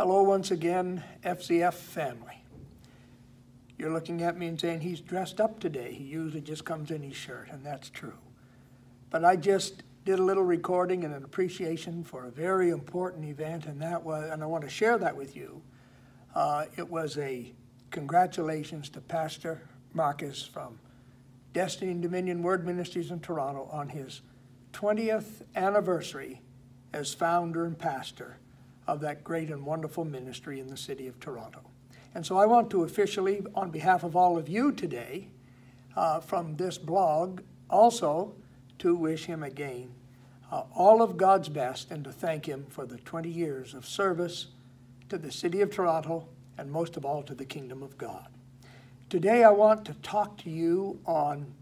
Hello once again, FCF family. You're looking at me and saying he's dressed up today. He usually just comes in his shirt, and that's true. But I just did a little recording and an appreciation for a very important event, and that was, and I want to share that with you. Uh, it was a congratulations to Pastor Marcus from Destiny and Dominion Word Ministries in Toronto on his 20th anniversary as founder and pastor of that great and wonderful ministry in the city of Toronto. And so I want to officially, on behalf of all of you today, uh, from this blog, also to wish him again uh, all of God's best and to thank him for the 20 years of service to the city of Toronto and most of all to the kingdom of God. Today I want to talk to you on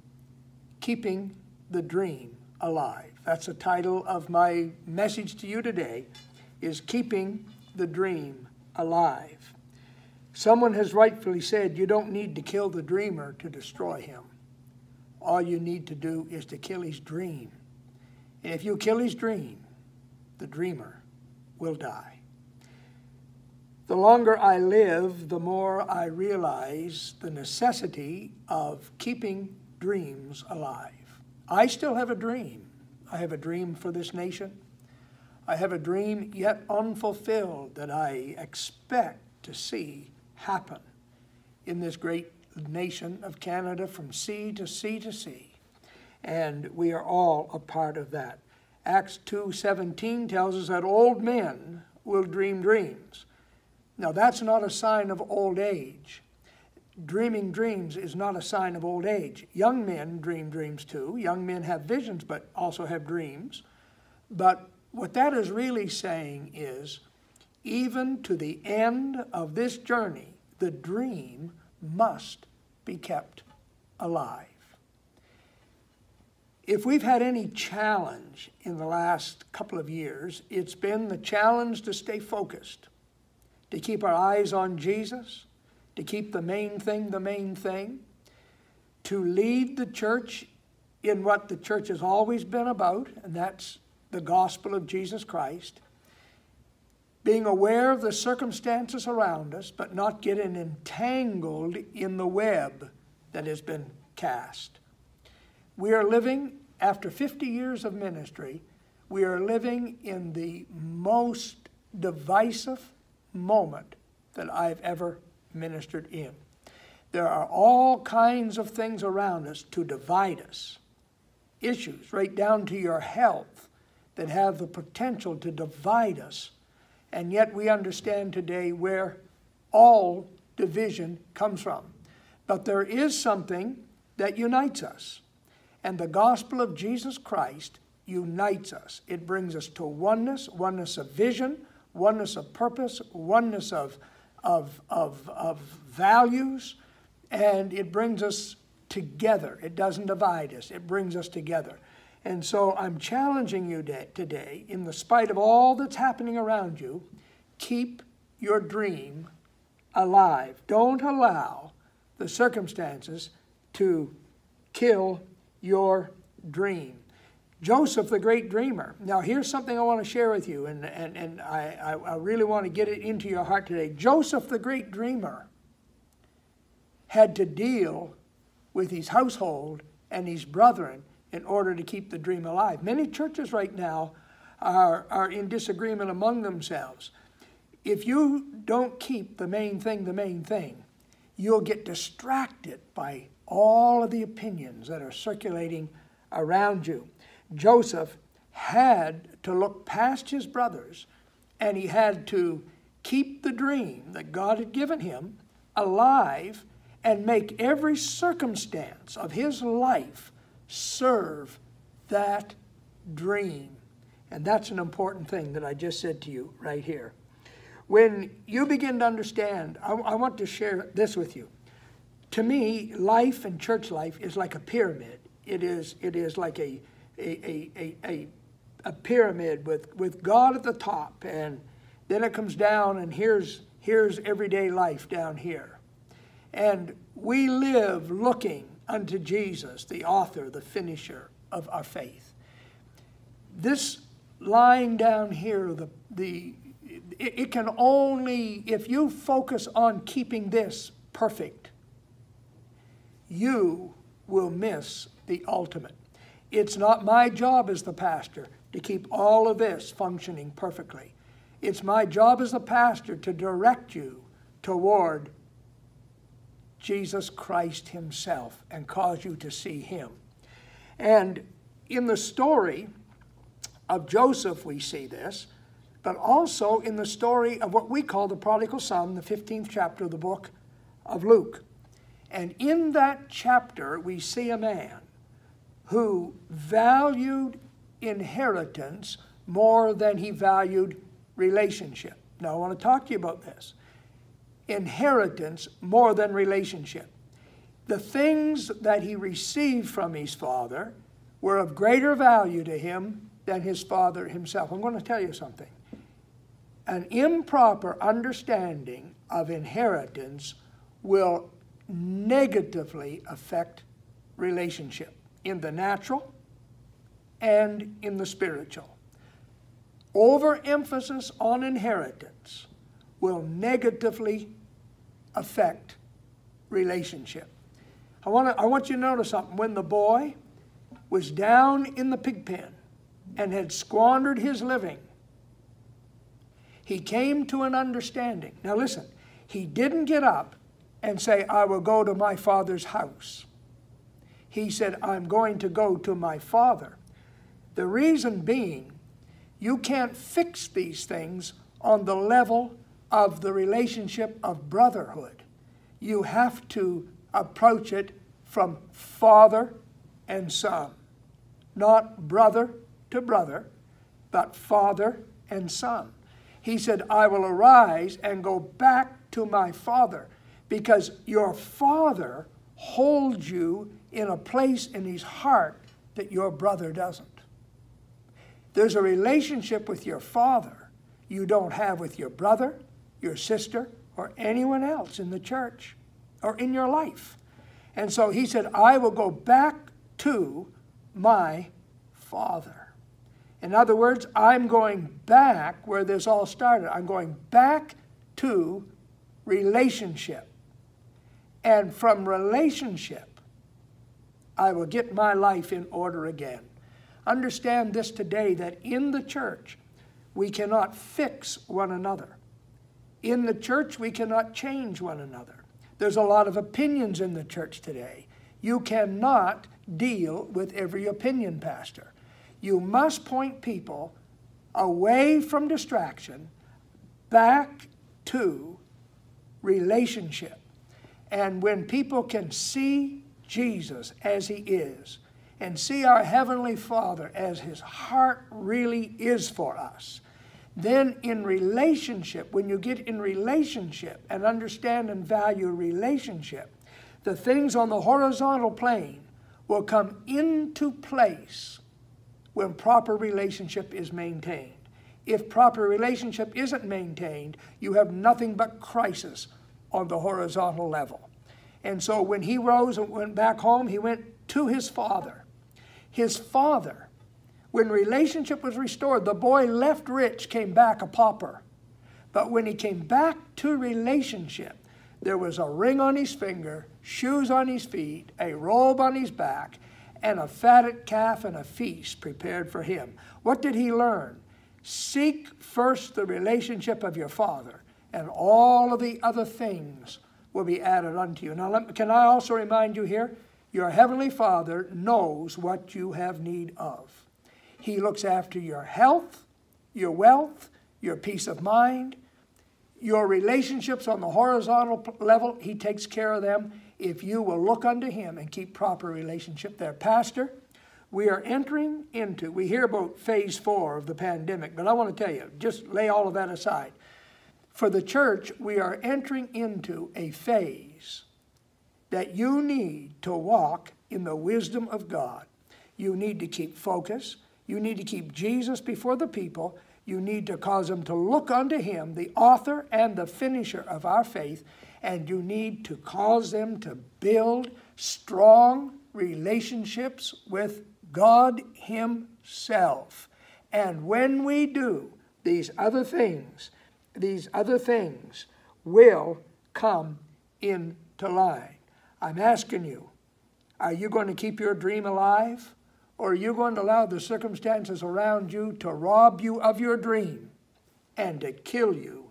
keeping the dream alive. That's the title of my message to you today is keeping the dream alive. Someone has rightfully said you don't need to kill the dreamer to destroy him. All you need to do is to kill his dream. And if you kill his dream, the dreamer will die. The longer I live, the more I realize the necessity of keeping dreams alive. I still have a dream. I have a dream for this nation. I have a dream yet unfulfilled that I expect to see happen in this great nation of Canada from sea to sea to sea. And we are all a part of that. Acts 2:17 tells us that old men will dream dreams. Now that's not a sign of old age. Dreaming dreams is not a sign of old age. Young men dream dreams too. Young men have visions but also have dreams. But what that is really saying is even to the end of this journey, the dream must be kept alive. If we've had any challenge in the last couple of years, it's been the challenge to stay focused, to keep our eyes on Jesus, to keep the main thing the main thing, to lead the church in what the church has always been about, and that's the gospel of Jesus Christ, being aware of the circumstances around us, but not getting entangled in the web that has been cast. We are living, after 50 years of ministry, we are living in the most divisive moment that I've ever ministered in. There are all kinds of things around us to divide us, issues right down to your health, that have the potential to divide us. And yet we understand today where all division comes from. But there is something that unites us. And the gospel of Jesus Christ unites us. It brings us to oneness, oneness of vision, oneness of purpose, oneness of, of, of, of values, and it brings us together. It doesn't divide us, it brings us together. And so I'm challenging you today, in the spite of all that's happening around you, keep your dream alive. Don't allow the circumstances to kill your dream. Joseph, the great dreamer. Now, here's something I want to share with you, and, and, and I, I, I really want to get it into your heart today. Joseph, the great dreamer, had to deal with his household and his brethren in order to keep the dream alive. Many churches right now are, are in disagreement among themselves. If you don't keep the main thing the main thing, you'll get distracted by all of the opinions that are circulating around you. Joseph had to look past his brothers and he had to keep the dream that God had given him alive and make every circumstance of his life serve that dream. And that's an important thing that I just said to you right here. When you begin to understand, I, I want to share this with you. To me, life and church life is like a pyramid. It is, it is like a, a, a, a, a pyramid with, with God at the top, and then it comes down, and here's, here's everyday life down here. And we live looking unto Jesus, the author, the finisher of our faith. This lying down here, the, the, it, it can only, if you focus on keeping this perfect, you will miss the ultimate. It's not my job as the pastor to keep all of this functioning perfectly. It's my job as the pastor to direct you toward Jesus Christ Himself and cause you to see Him. And in the story of Joseph, we see this, but also in the story of what we call the prodigal son, the 15th chapter of the book of Luke. And in that chapter, we see a man who valued inheritance more than he valued relationship. Now, I want to talk to you about this. Inheritance more than relationship. The things that he received from his father were of greater value to him than his father himself. I'm going to tell you something. An improper understanding of inheritance will negatively affect relationship in the natural and in the spiritual. Overemphasis on inheritance will negatively affect relationship. I want, to, I want you to notice something. When the boy was down in the pig pen and had squandered his living, he came to an understanding. Now, listen, he didn't get up and say, I will go to my father's house. He said, I'm going to go to my father. The reason being, you can't fix these things on the level of the relationship of brotherhood. You have to approach it from father and son. Not brother to brother, but father and son. He said, I will arise and go back to my father because your father holds you in a place in his heart that your brother doesn't. There's a relationship with your father you don't have with your brother, your sister, or anyone else in the church or in your life. And so he said, I will go back to my father. In other words, I'm going back where this all started. I'm going back to relationship. And from relationship, I will get my life in order again. Understand this today that in the church, we cannot fix one another. In the church, we cannot change one another. There's a lot of opinions in the church today. You cannot deal with every opinion, Pastor. You must point people away from distraction back to relationship. And when people can see Jesus as he is and see our Heavenly Father as his heart really is for us, then in relationship, when you get in relationship and understand and value relationship, the things on the horizontal plane will come into place when proper relationship is maintained. If proper relationship isn't maintained, you have nothing but crisis on the horizontal level. And so when he rose and went back home, he went to his father. His father, when relationship was restored, the boy left rich, came back a pauper. But when he came back to relationship, there was a ring on his finger, shoes on his feet, a robe on his back, and a fatted calf and a feast prepared for him. What did he learn? Seek first the relationship of your father, and all of the other things will be added unto you. Now, me, can I also remind you here? Your heavenly Father knows what you have need of. He looks after your health, your wealth, your peace of mind, your relationships on the horizontal level. He takes care of them if you will look unto Him and keep proper relationship there. Pastor, we are entering into, we hear about phase four of the pandemic, but I want to tell you, just lay all of that aside. For the church, we are entering into a phase that you need to walk in the wisdom of God. You need to keep focus. You need to keep Jesus before the people. You need to cause them to look unto Him, the author and the finisher of our faith. And you need to cause them to build strong relationships with God Himself. And when we do these other things, these other things will come into line. I'm asking you, are you going to keep your dream alive? Or are you going to allow the circumstances around you to rob you of your dream and to kill you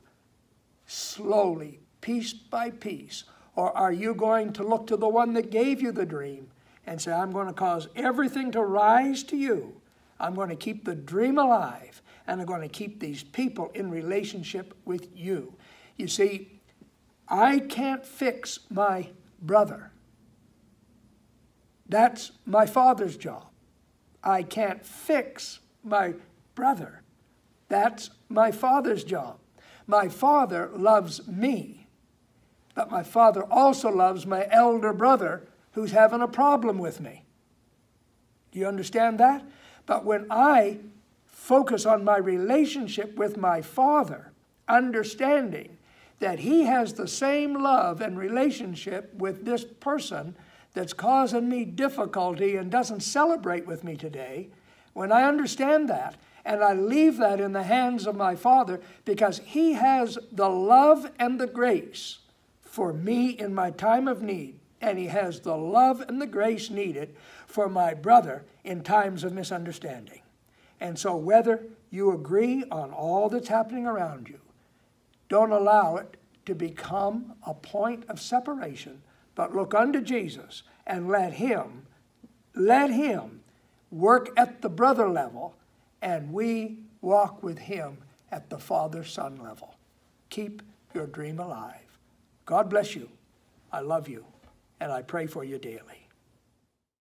slowly, piece by piece? Or are you going to look to the one that gave you the dream and say, I'm going to cause everything to rise to you? I'm going to keep the dream alive and I'm going to keep these people in relationship with you. You see, I can't fix my brother. That's my father's job. I can't fix my brother. That's my father's job. My father loves me, but my father also loves my elder brother who's having a problem with me. Do you understand that? But when I focus on my relationship with my father, understanding that he has the same love and relationship with this person that's causing me difficulty and doesn't celebrate with me today, when I understand that and I leave that in the hands of my Father because He has the love and the grace for me in my time of need, and He has the love and the grace needed for my brother in times of misunderstanding. And so, whether you agree on all that's happening around you, don't allow it to become a point of separation but look unto Jesus and let Him, let Him work at the brother level, and we walk with Him at the Father Son level. Keep your dream alive. God bless you. I love you, and I pray for you daily.